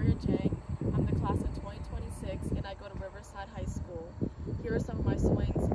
Victoria Jang. I'm the class of 2026 and I go to Riverside High School. Here are some of my swings